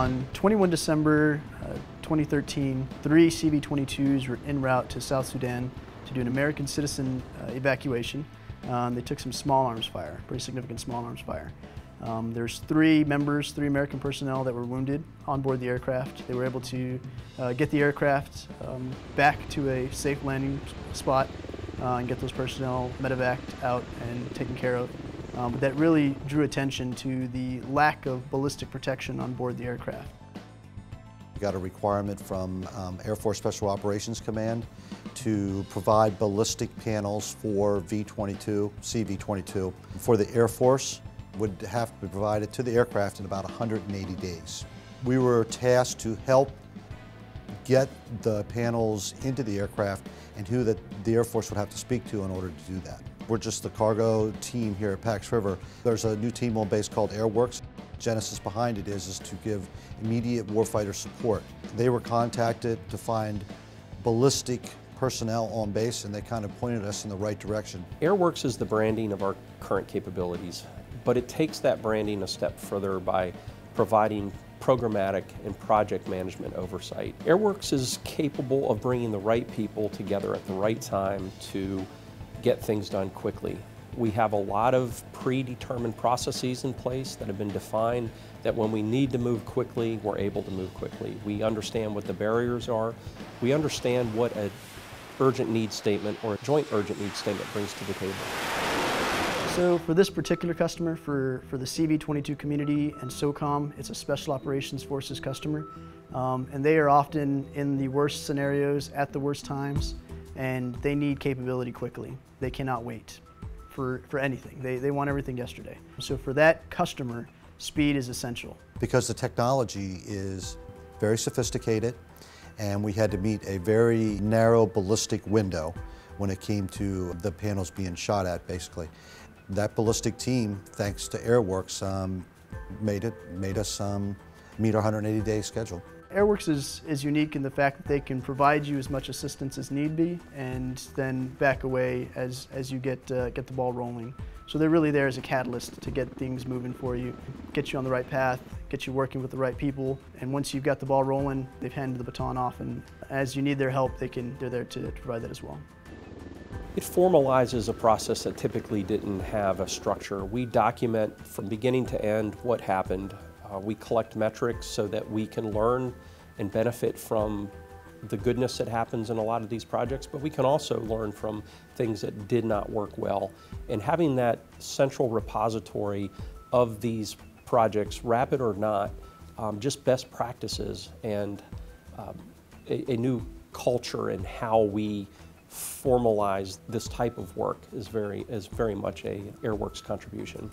On 21 December uh, 2013, three CV-22s were en route to South Sudan to do an American citizen uh, evacuation. Um, they took some small arms fire, pretty significant small arms fire. Um, there's three members, three American personnel that were wounded on board the aircraft. They were able to uh, get the aircraft um, back to a safe landing spot uh, and get those personnel medevaced out and taken care of. Um, that really drew attention to the lack of ballistic protection on board the aircraft. We got a requirement from um, Air Force Special Operations Command to provide ballistic panels for V-22, CV-22. For the Air Force, would have to be provided to the aircraft in about 180 days. We were tasked to help get the panels into the aircraft and who that the Air Force would have to speak to in order to do that. We're just the cargo team here at Pax River. There's a new team on base called Airworks. Genesis behind it is, is to give immediate warfighter support. They were contacted to find ballistic personnel on base and they kind of pointed us in the right direction. Airworks is the branding of our current capabilities, but it takes that branding a step further by providing programmatic and project management oversight. Airworks is capable of bringing the right people together at the right time to get things done quickly. We have a lot of predetermined processes in place that have been defined that when we need to move quickly, we're able to move quickly. We understand what the barriers are. We understand what a urgent need statement or a joint urgent need statement brings to the table. So for this particular customer, for, for the CV22 community and SOCOM, it's a Special Operations Forces customer. Um, and they are often in the worst scenarios at the worst times, and they need capability quickly. They cannot wait for, for anything. They, they want everything yesterday. So for that customer, speed is essential. Because the technology is very sophisticated, and we had to meet a very narrow ballistic window when it came to the panels being shot at, basically that ballistic team, thanks to Airworks, um, made it made us um, meet our 180-day schedule. Airworks is, is unique in the fact that they can provide you as much assistance as need be and then back away as, as you get, uh, get the ball rolling. So they're really there as a catalyst to get things moving for you, get you on the right path, get you working with the right people, and once you've got the ball rolling, they've handed the baton off, and as you need their help, they can, they're there to, to provide that as well. It formalizes a process that typically didn't have a structure. We document from beginning to end what happened. Uh, we collect metrics so that we can learn and benefit from the goodness that happens in a lot of these projects, but we can also learn from things that did not work well. And having that central repository of these projects, rapid or not, um, just best practices and um, a, a new culture in how we formalize this type of work is very, is very much a Airworks contribution.